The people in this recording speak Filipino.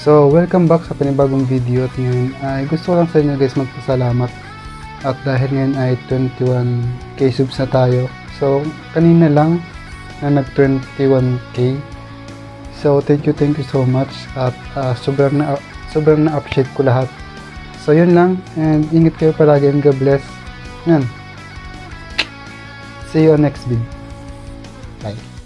So, welcome back sa panibagong video at ngayon ay gusto ko lang sa inyo guys magpasalamat at dahil ngayon ay 21k subs na tayo. So, kanina lang na nag 21k. So, thank you, thank you so much at ah, sobrang na sobrang na-appreciate ko lahat. So, yun lang and ingat kayo palagi and God bless. Yan. See you on next video. Bye.